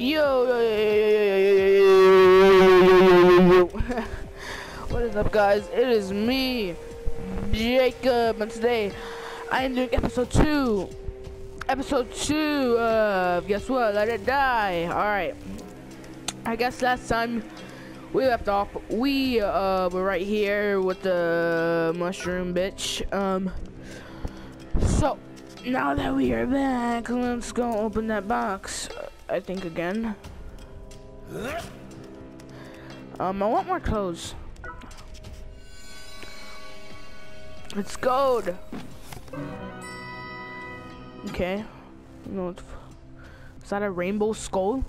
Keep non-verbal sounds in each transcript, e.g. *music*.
Yo, yo, yo, yo What is up, guys? It is me, Jacob, and today I am doing episode two. Episode two of guess what? Let it die. All right. I guess last time we left off, we uh, were right here with the mushroom bitch. Um. So now that we are back, let's go open that box. I think again. Um, I want more clothes. It's gold. Okay. No, is that a rainbow skull?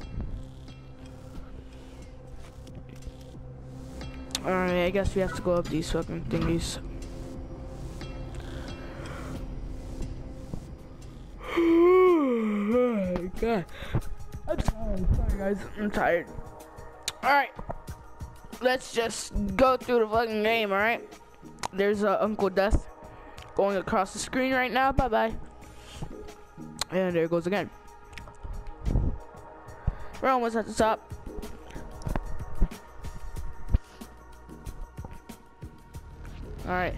Alright, I guess we have to go up these fucking thingies. *sighs* oh my god. Guys, I'm tired. Alright. Let's just go through the fucking game, alright? There's uh, Uncle Death going across the screen right now. Bye bye. And there it goes again. We're almost at the top. Alright.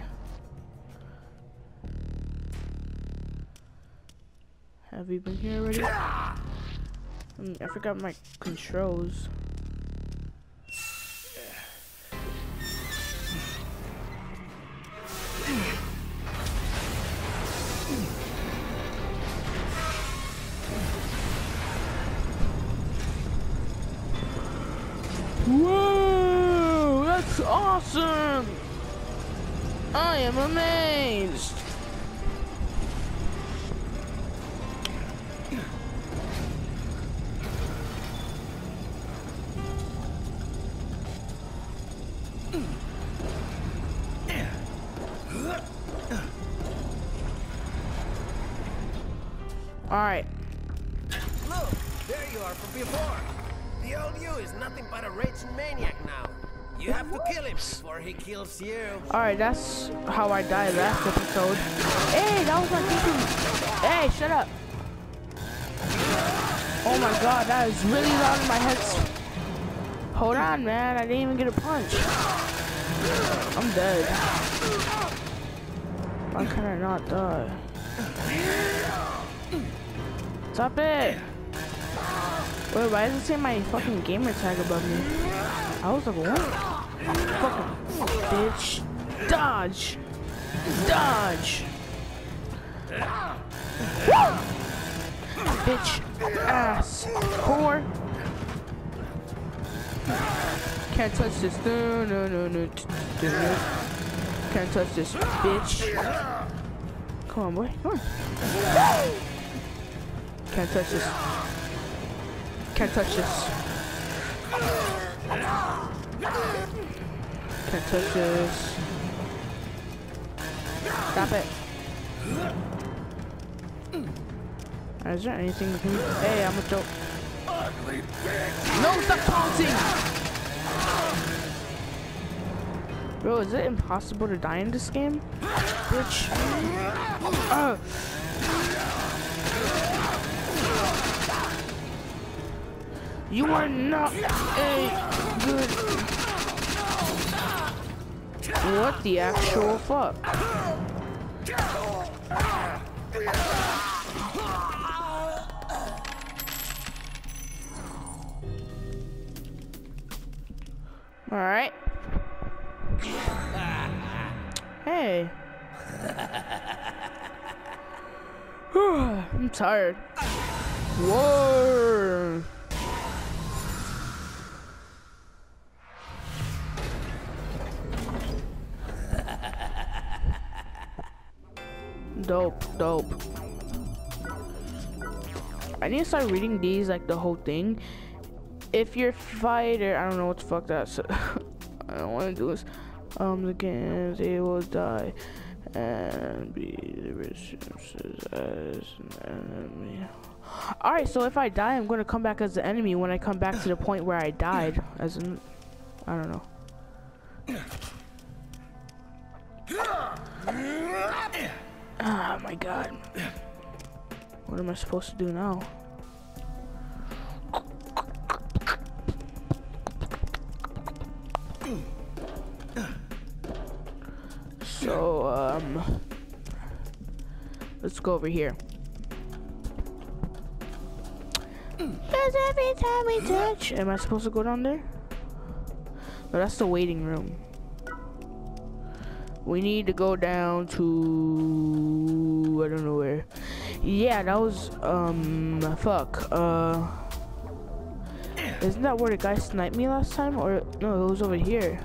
Have you been here already? Mm, I forgot my controls. Alright. Look, there you are from before. The old you is nothing but a raging maniac now. You have to kill him before he kills you. Alright, that's how I died last episode. Hey, that was my thinking. Hey, shut up. Oh my god, that is really loud in my head. Hold on, man. I didn't even get a punch. I'm dead. Why can I not die? Stop it! Wait, why does it say my fucking gamer tag above me? I was like, what? Fucking bitch. Dodge! Dodge! bitch ass whore. Can't touch this. No, no, no. no. Can't touch this, bitch. Come on, boy. Come on. Can't touch this. Can't touch this. Can't touch this. Stop it. Is there anything you can... Hey, I'm a joke. No, stop taunting! Bro, is it impossible to die in this game? Bitch. Uh. You are not a good... What the actual fuck? Alright. Hey. *sighs* I'm tired. Whoa. Dope, dope. I need to start reading these like the whole thing. If you're fighter, I don't know what the fuck that's. *laughs* I don't want to do this. Um, the games they will die and be the resources as an enemy. Alright, so if I die, I'm gonna come back as the enemy when I come back to the point where I died. As in, I don't know. my god. What am I supposed to do now? So, um, let's go over here. Cause every time we touch, am I supposed to go down there? No, that's the waiting room. We need to go down to I don't know where. Yeah, that was um fuck. Uh Isn't that where the guy sniped me last time? Or no, it was over here.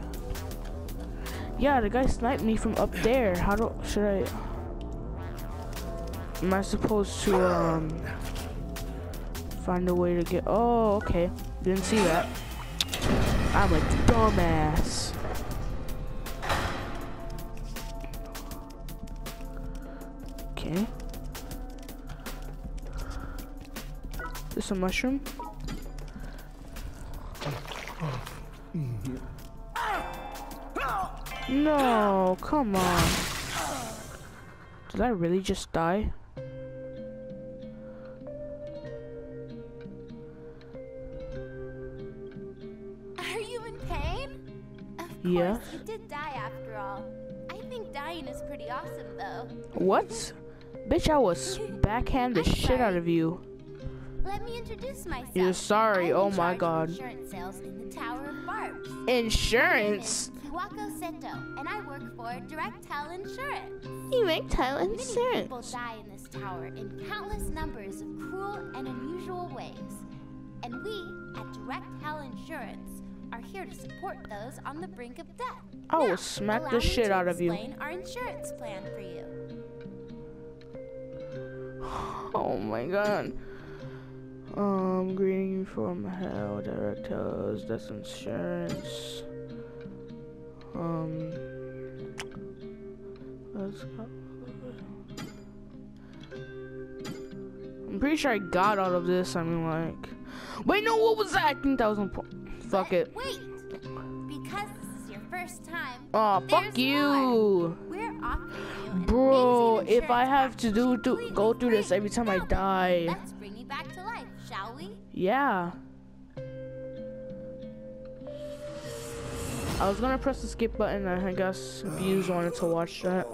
Yeah, the guy sniped me from up there. How do should I Am I supposed to um find a way to get oh okay. Didn't see that. I'm a dumbass. Okay. This a mushroom? No, come on. Did I really just die? Are you in pain? Of Yeah. course, you did die after all. I think dying is pretty awesome, though. What? Bitch, I was backhand the I'm shit out of you. Let me introduce myself. You're sorry, I'm oh my God. Insurance sales in the Tower of Barbs. Insurance? My name is Kiwako Seto, and I work for Insurance. You make Thailand Many people insurance. die in this tower in countless numbers of cruel and unusual ways. And we, at Direct Hell Insurance, are here to support those on the brink of death. I will Now, smack the shit out of you. Explain our insurance plan for you. Oh my god. Um, greeting you from hell, directors, that's insurance. Um, let's go. I'm pretty sure I got all of this. I mean, like, wait, no, what was that? I think that was po- Fuck it. Wait, first time. Oh, there's fuck you. We're you Bro, if I have to do, completely go through this every time I die. Let's bring you back to life, shall we? Yeah. I was gonna press the skip button and I guess views wanted to watch that.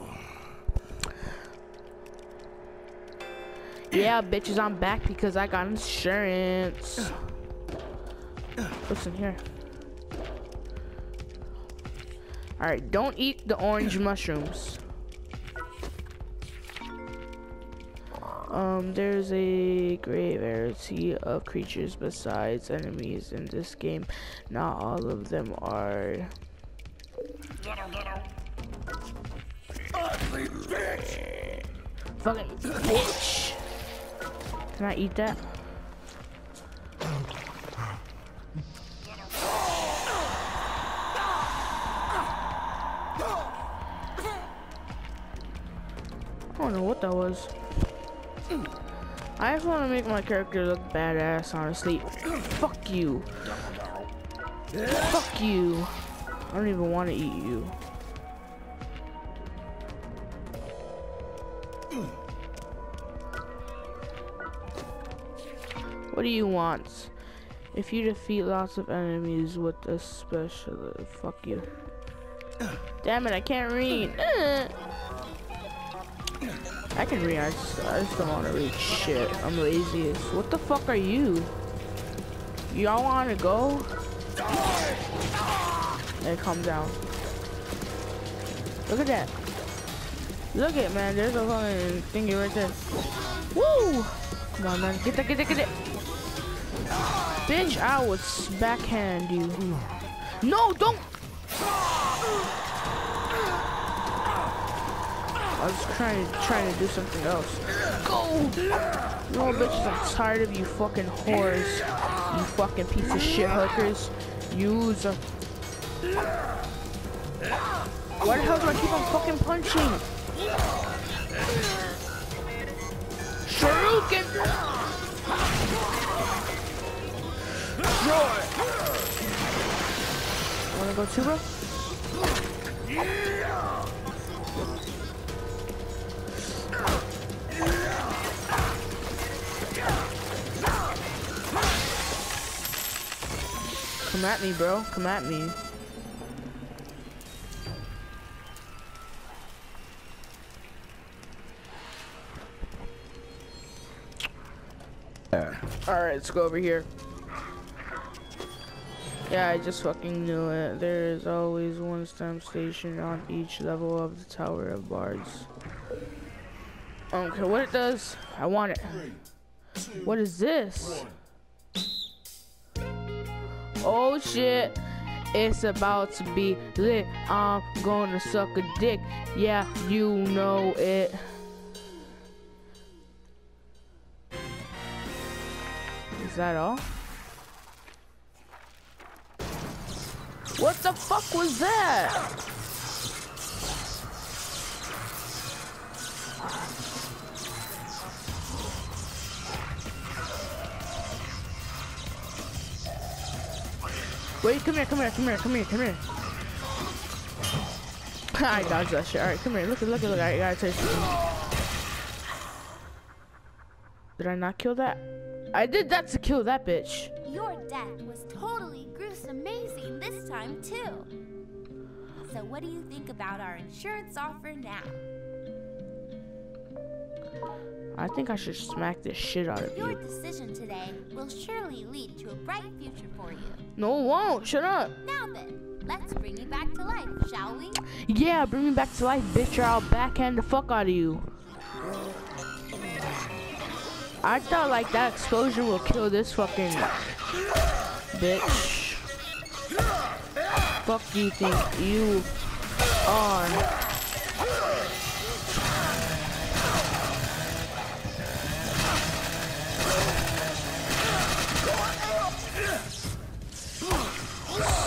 Yeah, bitches, I'm back because I got insurance. What's in here? Alright, don't eat the orange mushrooms. Um, there's a great variety of creatures besides enemies in this game. Not all of them are. Fucking bitch! Can I eat that? Don't know what that was. I just want to make my character look badass, honestly. Fuck you. Fuck you. I don't even want to eat you. What do you want? If you defeat lots of enemies with a special, fuck you. Damn it, I can't read. *laughs* I can read, I just, I just don't want to read shit. I'm lazy. What the fuck are you? Y'all want to go? Hey, calm down. Look at that. Look at man, there's a fucking thingy right there. Woo! Come on, man, get that, get that, get it. Bitch, I would backhand you. No, don't. I was trying to trying to do something else. Go! No, bitches, I'm tired of you fucking whores. You fucking piece of shit hookers. Use. Why the hell do I keep on fucking punching? Shuriken! Roar! Wanna go too, bro? Come at me, bro. Come at me. Alright, let's go over here. Yeah, I just fucking knew it. There is always one stem station on each level of the Tower of Barbs. I don't care what it does. I want it. Three, two, what is this? One. Oh shit. It's about to be lit. I'm gonna suck a dick. Yeah, you know it. Is that all? What the fuck was that? Wait, come here, come here, come here, come here, come here. *laughs* I dodged that shit. Alright, come here. Look, at, look, at, look. I gotta tell you. Did I not kill that? I did that to kill that bitch. Your death was totally gruesome amazing this time, too. So, what do you think about our insurance offer now? I think I should smack this shit out of you. Your decision today will surely lead to a bright future for you. No, it won't. Shut up. Now then, let's bring you back to life, shall we? Yeah, bring me back to life, bitch, or I'll backhand the fuck out of you. I thought like that explosion will kill this fucking bitch. Fuck you think you are.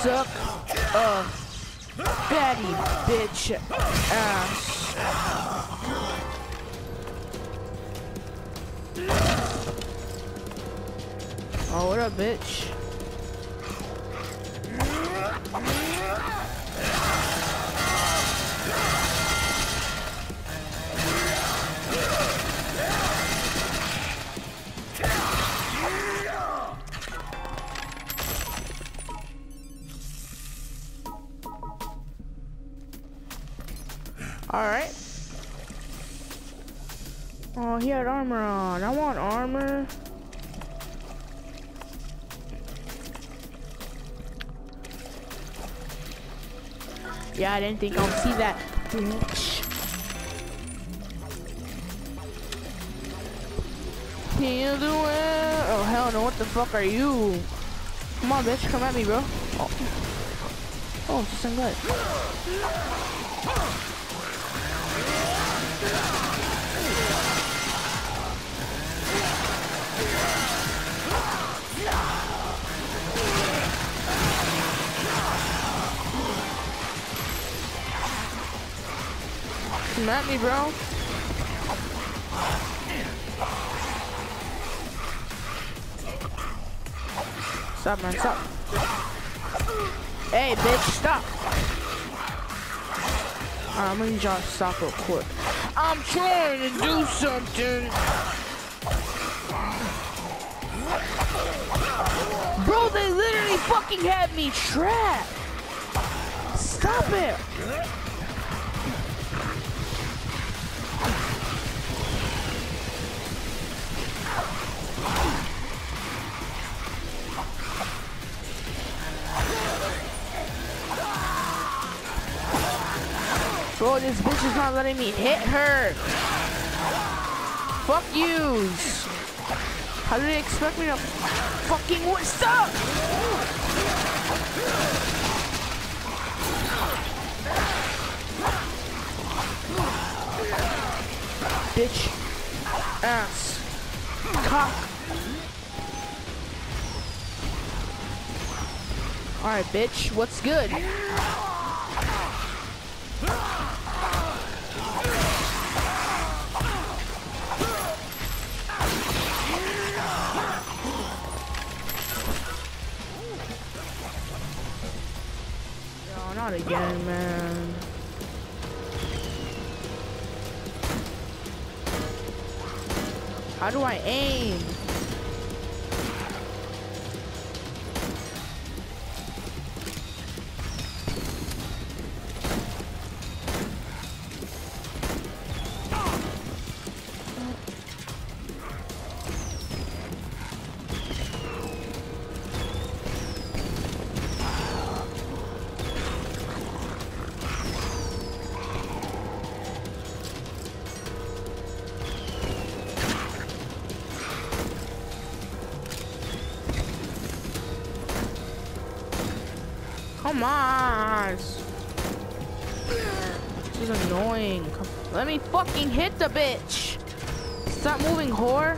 Suck a oh, fatty bitch ass. Oh, what up, bitch? Oh, he had armor on. I want armor. Yeah, I didn't think I'd see that. Bitch. You do it. Oh, hell no. What the fuck are you? Come on, bitch. Come at me, bro. Oh, oh it's the same Come at me, bro. Stop, man, stop. Hey, bitch, stop. Alright, I'm gonna to stop real quick. I'm trying to do something. Bro, they literally fucking had me trapped. Stop it. Bro, this bitch is not letting me hit her. Fuck yous. How do they expect me to fucking what? Stop! Bitch. Ass. Cock. Alright, bitch. What's good? Again, man. How do I aim? Come on. This is annoying. Come, let me fucking hit the bitch. Stop moving, whore.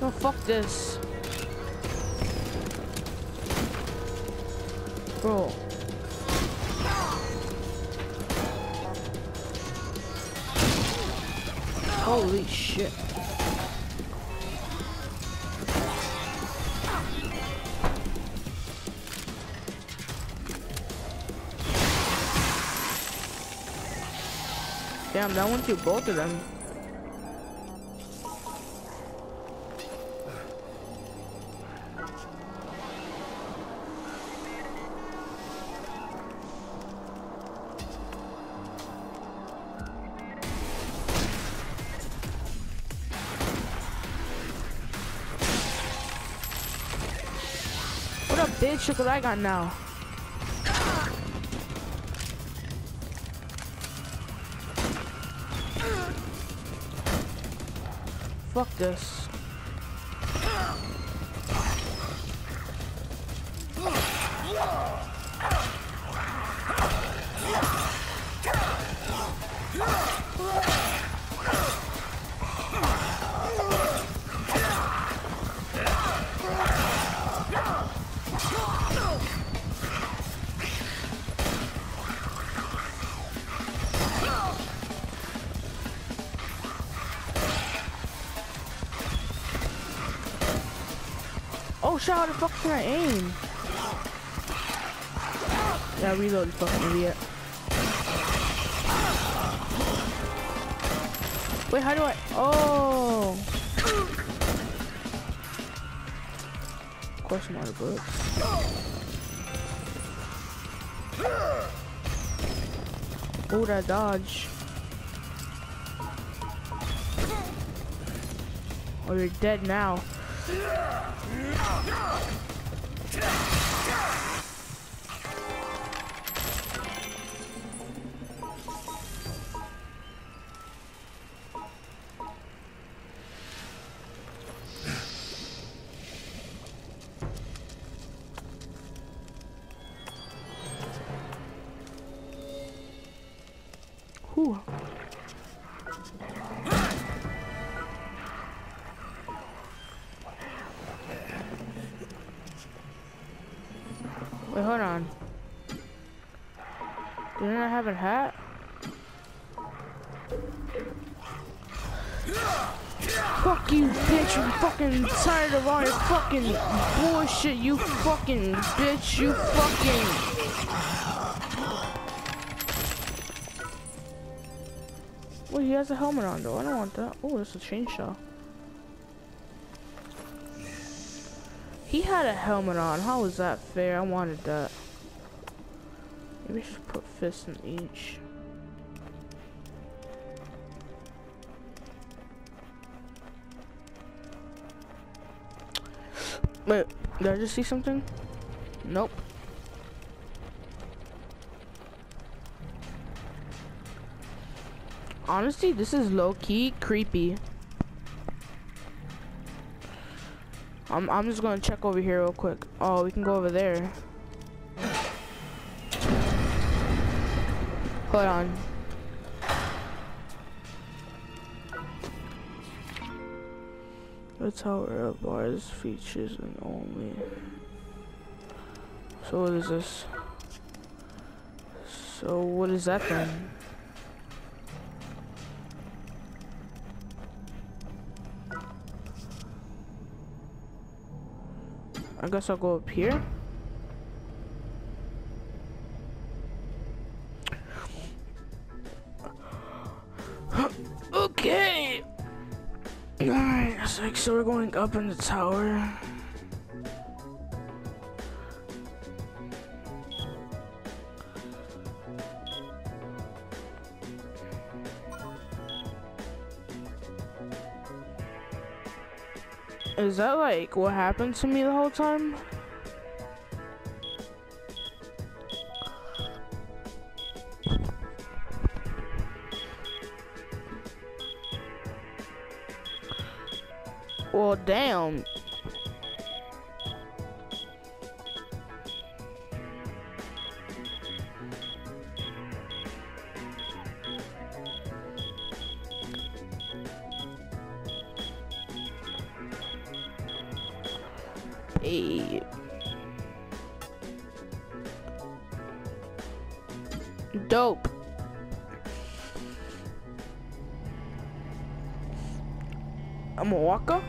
No, fuck this. Bro. Holy shit. Damn, that went through both of them. What a bitch? What I got now. Fuck this. Shit, how the fuck can I aim? Yeah, reload, you fucking idiot. Wait, how do I? Oh. Of course, I'm out of bullets. Oh, that dodge. Oh, you're dead now. Whew. Hold on. Didn't I have a hat? Fuck you, bitch. I'm fucking tired of all your fucking bullshit. You fucking bitch. You fucking. Well, he has a helmet on though. I don't want that. Oh, it's a chainsaw. He had a helmet on. How was that fair? I wanted that. Maybe should put fists in each. Wait, did I just see something? Nope. Honestly, this is low-key creepy. I'm, I'm just gonna check over here real quick. Oh, we can go over there. Hold on. The tower of Barbs features and only. So what is this? So what is that then? I guess I'll go up here. *gasps* okay. Alright, so, so we're going up in the tower. Is that like what happened to me the whole time? Hey. Dope. I'm a walker.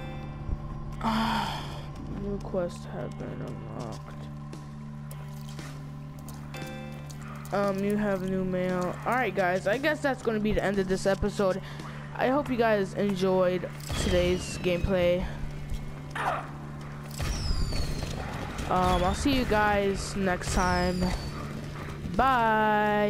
*sighs* New quests have been unlocked. Um, you have new mail. Alright guys, I guess that's gonna be the end of this episode. I hope you guys enjoyed today's gameplay. Um, I'll see you guys next time. Bye.